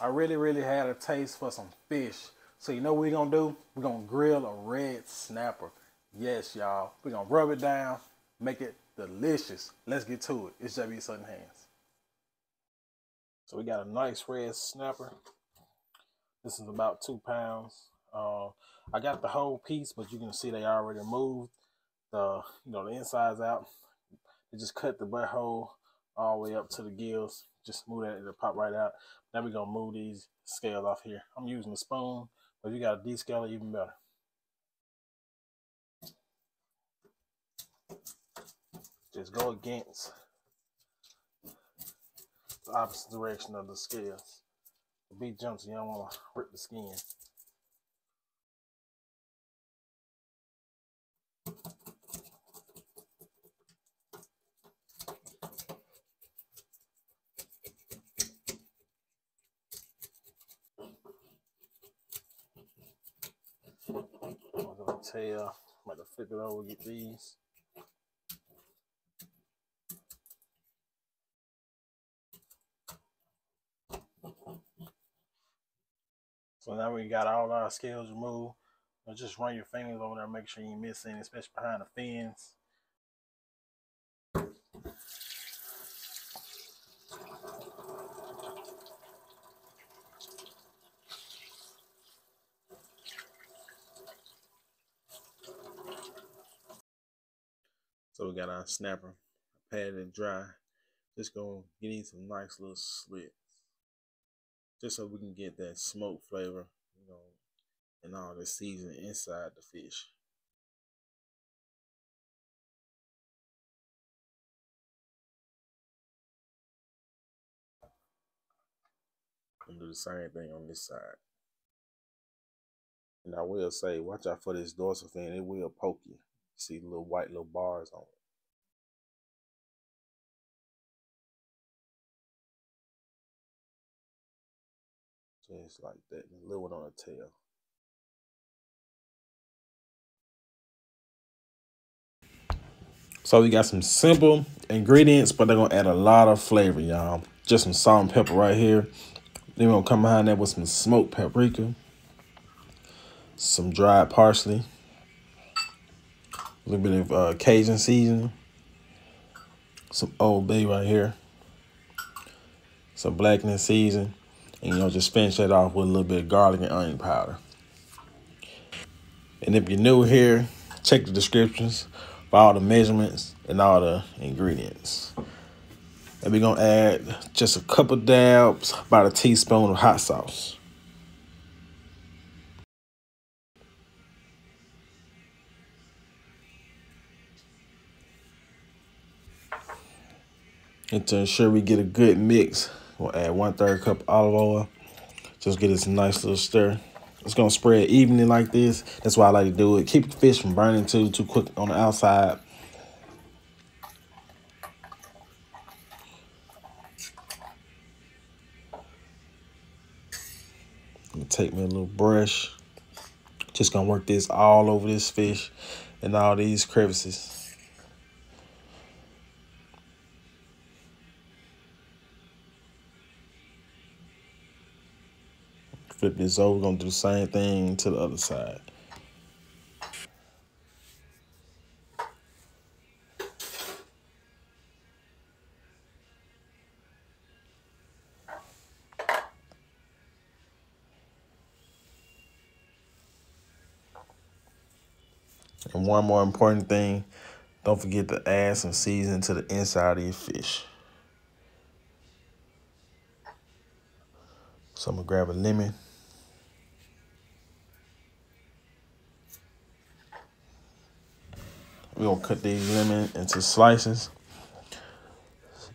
I really, really had a taste for some fish. So you know what we're gonna do? We're gonna grill a red snapper. Yes, y'all. We're gonna rub it down, make it delicious. Let's get to it. It's JB Southern Hands. So we got a nice red snapper. This is about two pounds. Uh, I got the whole piece, but you can see they already moved the you know the insides out. They just cut the butt hole all the way up to the gills. Just move that, it'll pop right out. Now we're gonna move these scales off here. I'm using a spoon, but if you got a descaler, even better. Just go against the opposite direction of the scales. Be gentle, you don't want to rip the skin. Tail. I'm about to flip it over, get these. So now we got all our scales removed. just run your fingers over there, make sure you miss any, especially behind the fins. So we got our snapper, patted and dry. Just gonna get in some nice little slits. Just so we can get that smoke flavor, you know, and all the season inside the fish. And do the same thing on this side. And I will say, watch out for this dorsal fin. It will poke you see little white little bars on it. Just like that. A little one on the tail. So we got some simple ingredients, but they're gonna add a lot of flavor, y'all. Just some salt and pepper right here. Then we're gonna come behind that with some smoked paprika, some dried parsley, a little bit of uh, Cajun seasoning, some Old Bay right here, some blackening season, and you know just finish that off with a little bit of garlic and onion powder. And if you're new here, check the descriptions for all the measurements and all the ingredients. And we're gonna add just a couple dabs, about a teaspoon of hot sauce. And to ensure we get a good mix, we'll add one third cup olive oil. Just get this nice little stir. It's gonna spread evenly like this. That's why I like to do it. Keep the fish from burning too, too quick on the outside. take me a little brush. Just gonna work this all over this fish and all these crevices. Flip this over. We're to do the same thing to the other side. And one more important thing, don't forget to add some seasoning to the inside of your fish. So I'm gonna grab a lemon. We're gonna cut these lemon into slices.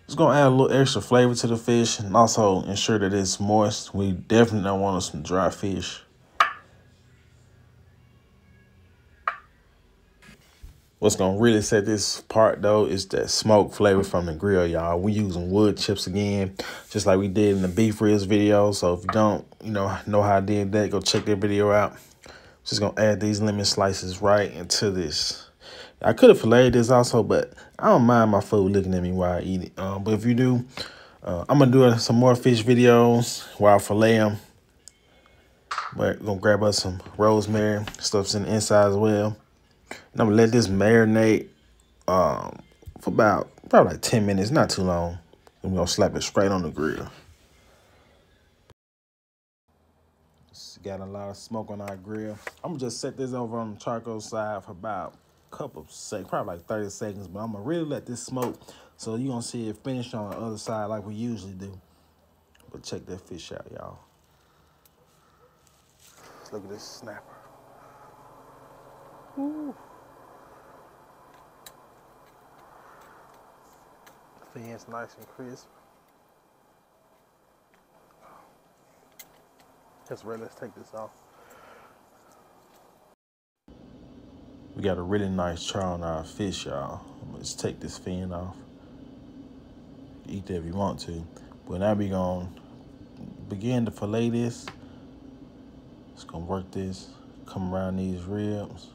It's gonna add a little extra flavor to the fish and also ensure that it's moist. We definitely don't want some dry fish. What's gonna really set this part though is that smoke flavor from the grill, y'all. We using wood chips again, just like we did in the beef ribs video. So if you don't, you know, know how I did that, go check that video out. Just gonna add these lemon slices right into this. I could have filleted this also, but I don't mind my food looking at me while I eat it. Um, but if you do, Uh, I'm gonna do some more fish videos while I fillet them. But we're gonna grab us some rosemary, stuff's in the inside as well. And I'm gonna let this marinate um, for about probably like 10 minutes, not too long. And we're gonna slap it straight on the grill. It's got a lot of smoke on our grill. I'm gonna just set this over on the charcoal side for about couple seconds, probably like 30 seconds, but I'm gonna really let this smoke so you're gonna see it finish on the other side like we usually do. But check that fish out, y'all. Look at this snapper. Ooh. Fin's nice and crisp. That's right, let's take this off. Got a really nice char on our fish, y'all. Let's take this fin off eat that if you want to. But now we gonna begin to fillet this. It's gonna work this, come around these ribs.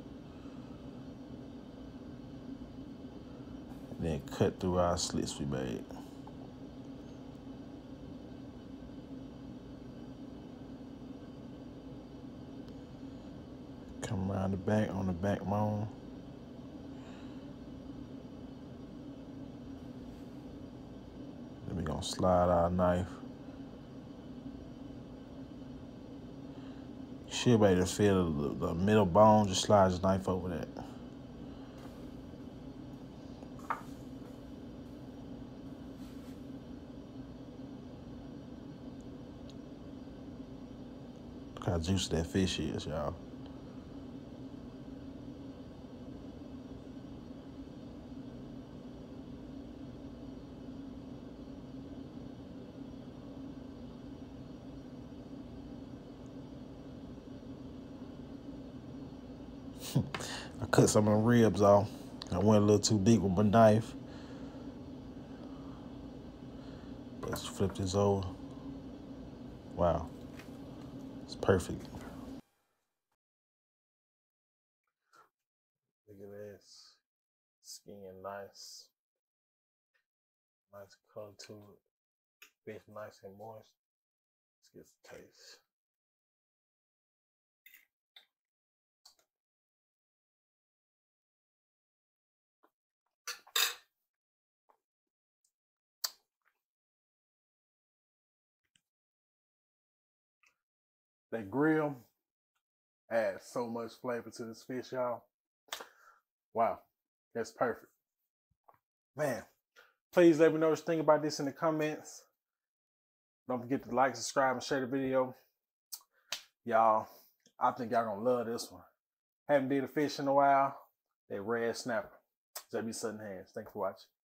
Then cut through our slits we made. Come around the back on the backbone. gonna slide our knife. Should be able to feel the, the middle bone, just slide your knife over that. Look how juicy that fish is, y'all. I cut some of the ribs off. I went a little too deep with my knife. Let's flip this over. Wow. It's perfect. Look at this. Skin nice. Nice color to it. Fish nice and moist. Let's get the taste. That grill adds so much flavor to this fish, y'all. Wow, that's perfect. Man, please let me know what you think about this in the comments. Don't forget to like, subscribe, and share the video. Y'all, I think y'all gonna love this one. Haven't did a fish in a while. That red snapper. JB Southern Hands. Thanks for watching.